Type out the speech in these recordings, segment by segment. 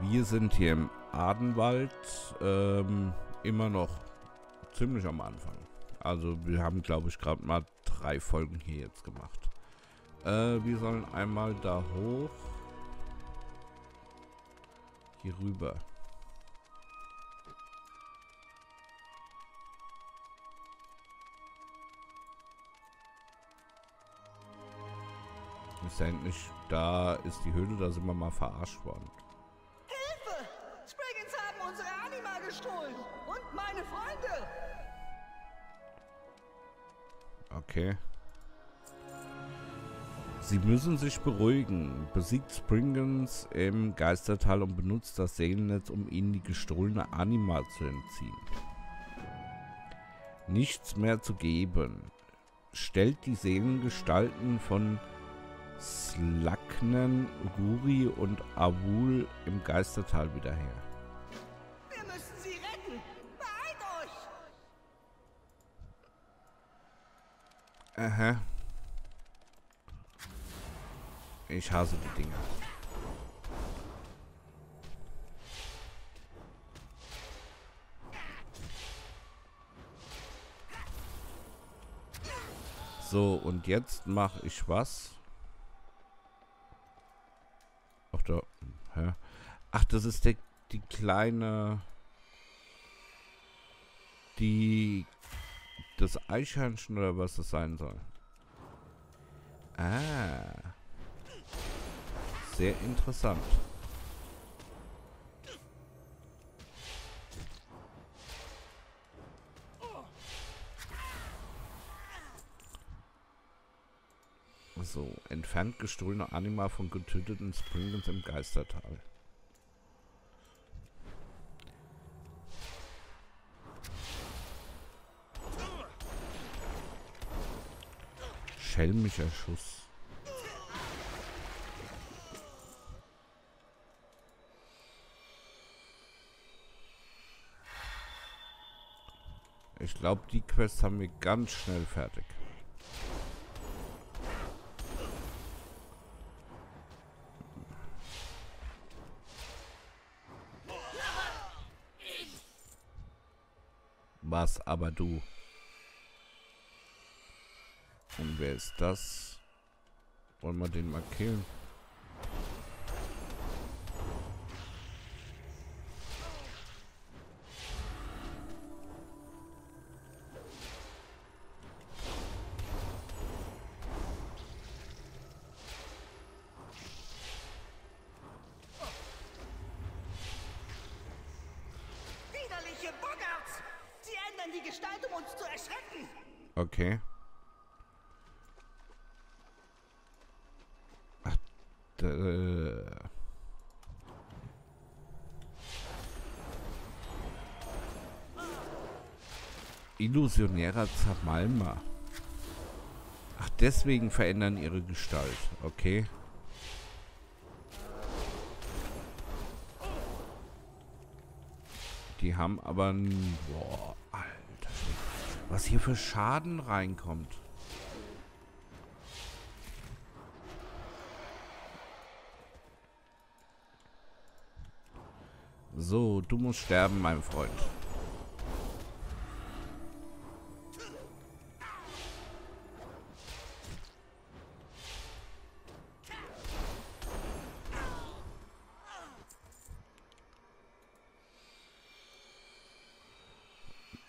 Wir sind hier im Adenwald ähm, immer noch ziemlich am Anfang. Also wir haben, glaube ich, gerade mal drei Folgen hier jetzt gemacht. Äh, wir sollen einmal da hoch. Hier rüber. Ist ja endlich, da ist die Höhle, da sind wir mal verarscht worden. Meine Freunde. Okay. Sie müssen sich beruhigen. Besiegt Springans im Geistertal und benutzt das Seelennetz, um ihnen die gestohlene Anima zu entziehen. Nichts mehr zu geben. Stellt die Seelengestalten von Slaknen, Guri und Avul im Geistertal wieder her. Aha. Ich hasse die Dinger. So, und jetzt mache ich was? Ach, da. Hä? Ach, das ist der, die kleine... Die... Das Eichhörnchen oder was das sein soll. Ah. Sehr interessant. So, entfernt gestohlene Anima von getöteten Springans im Geistertal. Schelmischer Schuss. Ich glaube, die Quest haben wir ganz schnell fertig. Was aber du? Und wer ist das? Wollen wir den mal killen? Widerliche Boggarts! Sie ändern die Gestalt, um uns zu erschrecken. Okay. Ach, da, Illusionärer Zermalmer. Ach, deswegen verändern ihre Gestalt. Okay. Die haben aber... Boah, Alter. Was hier für Schaden reinkommt. So, du musst sterben, mein Freund.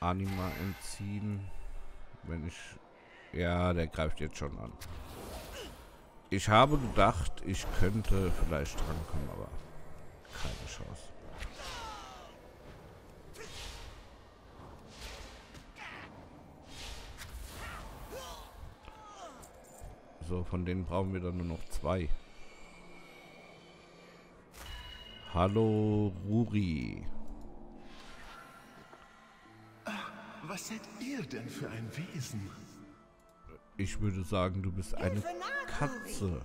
Anima entziehen. Wenn ich... Ja, der greift jetzt schon an. Ich habe gedacht, ich könnte vielleicht drankommen, aber keine Chance. So, von denen brauchen wir dann nur noch zwei. Hallo, Ruri. Was seid ihr denn für ein Wesen? Ich würde sagen, du bist eine Katze.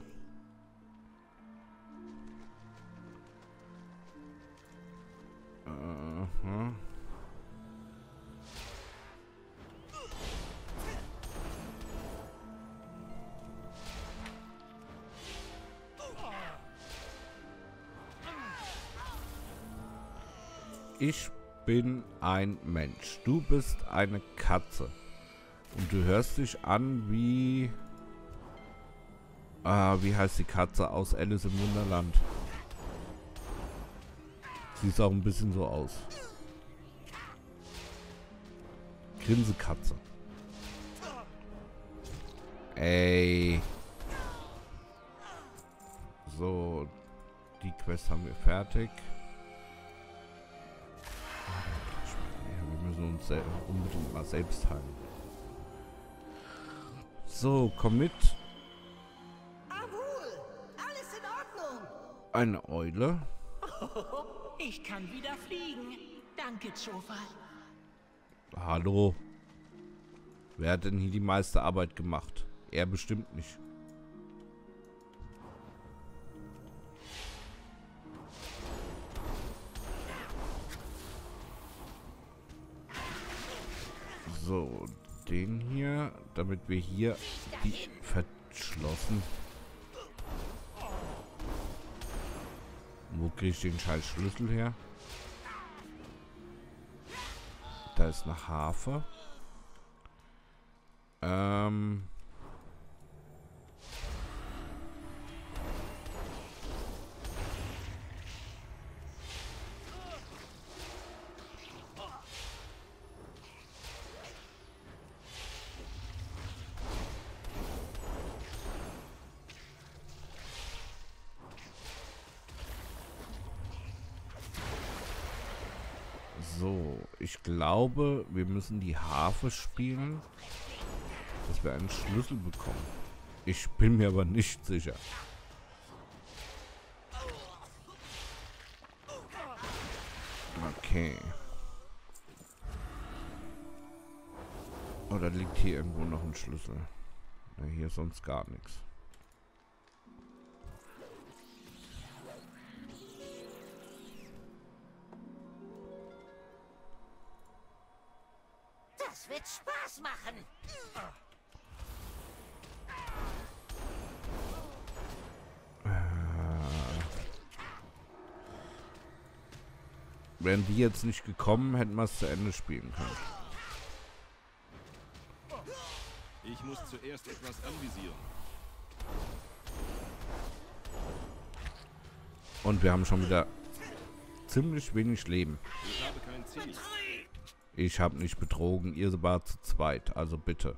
Aha. Ich bin ein Mensch. Du bist eine Katze. Und du hörst dich an wie... Ah, wie heißt die Katze aus Alice im Wunderland? Sieht auch ein bisschen so aus. Grinsekatze. Ey. So, die Quest haben wir fertig. Unbedingt mal selbst heilen. So, komm mit. Abul, alles in Ordnung. Eine Eule. Ich kann wieder fliegen. Danke, Chofa. Hallo. Wer hat denn hier die meiste Arbeit gemacht? Er bestimmt nicht. So, den hier, damit wir hier die verschlossen. Wo kriege ich den scheiß Schlüssel her? Da ist eine Harfe. Ähm. Ich glaube, wir müssen die Harfe spielen, dass wir einen Schlüssel bekommen. Ich bin mir aber nicht sicher. Okay. Oder liegt hier irgendwo noch ein Schlüssel? Ne, hier ist sonst gar nichts. Wird Spaß machen. Wären die jetzt nicht gekommen, hätten wir es zu Ende spielen können. Ich muss zuerst etwas anvisieren. Und wir haben schon wieder ziemlich wenig Leben. Ich habe kein Ziel. Ich habe nicht betrogen, ihr wart zu zweit, also bitte.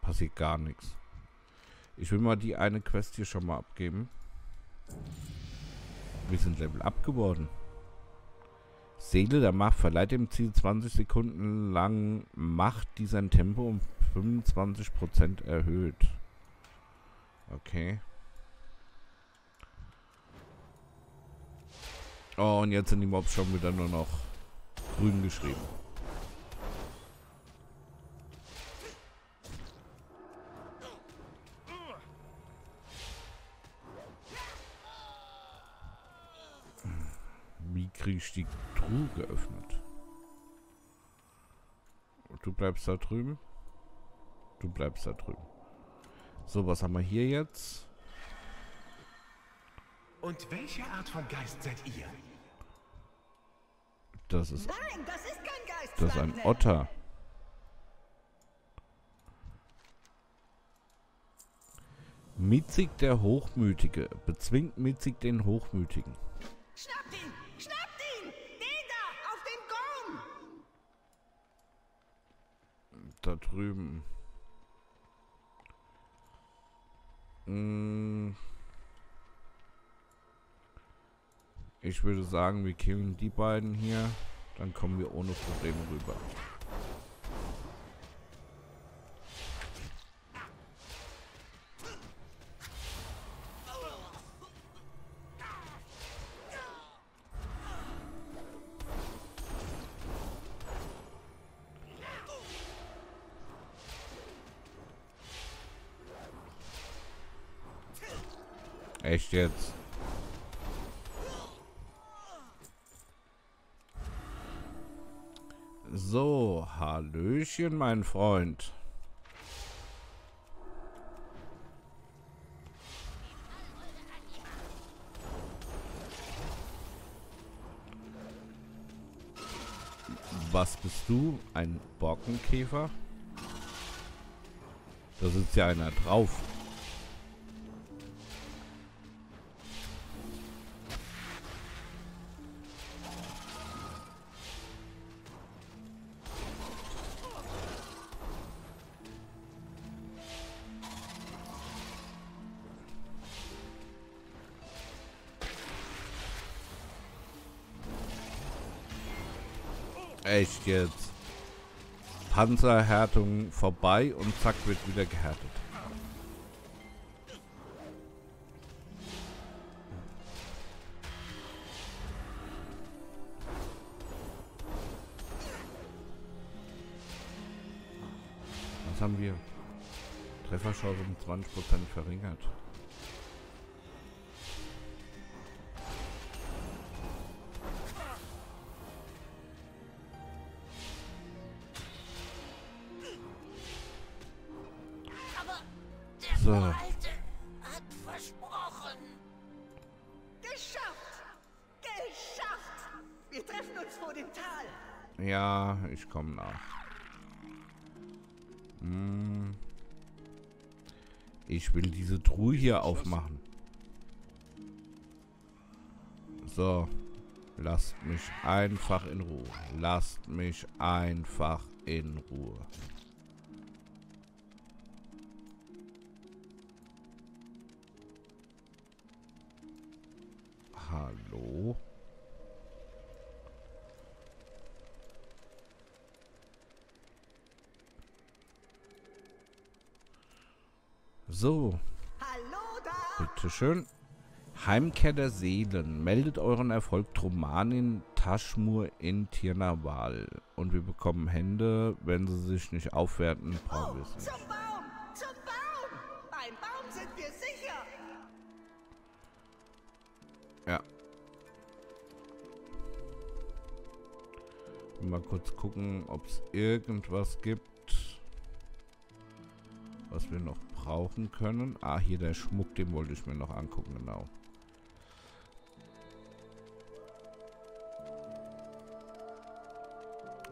Passiert gar nichts. Ich will mal die eine Quest hier schon mal abgeben. Wir sind Level up geworden. Seele der Macht verleiht dem Ziel 20 Sekunden lang Macht, die sein Tempo um 25% erhöht. Okay. Oh, und jetzt sind die Mobs schon wieder nur noch grün geschrieben. Wie kriege ich die Truhe geöffnet? Du bleibst da drüben. Du bleibst da drüben. So, was haben wir hier jetzt? Und welche Art von Geist seid ihr? Das ist, Nein, das ist kein Geist. das ist ein. Otter. Mitzig der Hochmütige. Bezwingt Mitzig den Hochmütigen. Schnappt ihn! Schnappt ihn! Den da! Auf dem Gorm! Da drüben. Ich würde sagen, wir killen die beiden hier. Dann kommen wir ohne Probleme rüber. jetzt? So, Hallöchen, mein Freund. Was bist du? Ein Borkenkäfer? Da sitzt ja einer drauf. Echt jetzt. Panzerhärtung vorbei und zack wird wieder gehärtet. Was haben wir? Trefferchance um 20% verringert. Versprochen. Geschafft! Geschafft! Wir treffen uns vor dem Tal. Ja, ich komme nach. Hm. Ich will diese Truhe hier aufmachen. So. Lasst mich einfach in Ruhe. Lasst mich einfach in Ruhe. Hallo? So, Hallo da! bitteschön. Heimkehr der Seelen. Meldet euren Erfolg Tromanin Taschmur in Tirnawal. Und wir bekommen Hände, wenn sie sich nicht aufwerten. Brauchen wir Oh, es nicht. Ja. Mal kurz gucken, ob es irgendwas gibt, was wir noch brauchen können. Ah, hier der Schmuck, den wollte ich mir noch angucken, genau.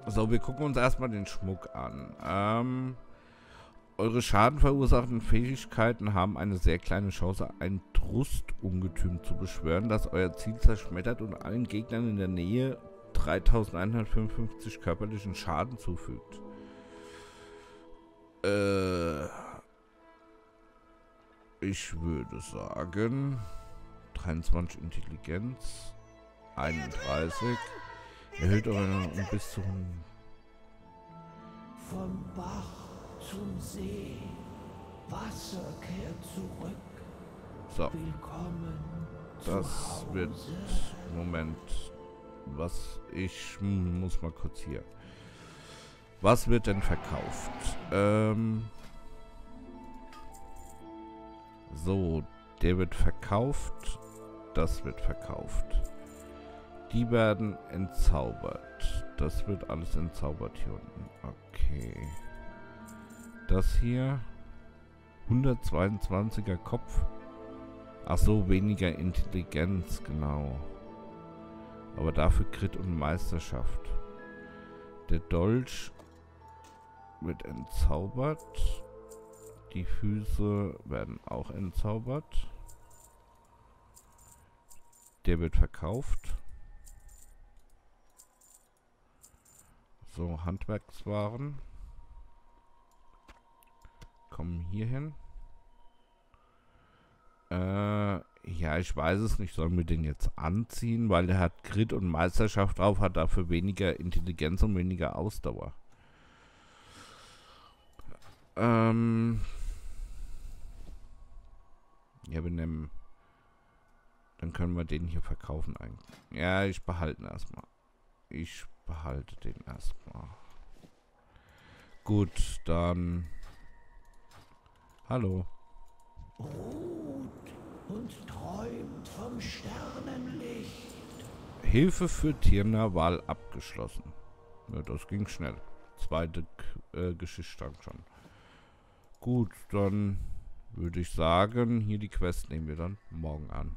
So, wir gucken uns erstmal den Schmuck an. Ähm, eure schadenverursachenden Fähigkeiten haben eine sehr kleine Chance, ein Trustungetüm zu beschwören, das euer Ziel zerschmettert und allen Gegnern in der Nähe 3155 körperlichen Schaden zufügt. Äh, ich würde sagen 23 Intelligenz, 31, erhöht eure um bis zu Vom Bach zum See, Wasser kehrt zurück. so. Willkommen Das wird. Moment. Was ich muss mal kurz hier. Was wird denn verkauft? Ähm. So, der wird verkauft. Das wird verkauft. Die werden entzaubert. Das wird alles entzaubert hier unten. Okay. Das hier. 122er Kopf. Ach so, weniger Intelligenz, genau. Aber dafür Crit und Meisterschaft. Der Dolch wird entzaubert. Die Füße werden auch entzaubert. Der wird verkauft. So, Handwerkswaren. Kommen hier hin. Äh, ja, ich weiß es nicht. Sollen wir den jetzt anziehen? Weil er hat Grit und Meisterschaft drauf, hat dafür weniger Intelligenz und weniger Ausdauer. Ähm. Ja, wir nehmen. Dann können wir den hier verkaufen eigentlich. Ja, ich behalte ihn erstmal. Ich behalte den erstmal. Gut, dann. Hallo. Ruht und träumt vom Sternenlicht. Hilfe für Tirna-Wahl abgeschlossen. Ja, das ging schnell. Zweite äh, Geschichtsstand schon. Gut, dann würde ich sagen, hier die Quest nehmen wir dann morgen an.